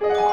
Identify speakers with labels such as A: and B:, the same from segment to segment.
A: you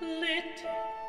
A: little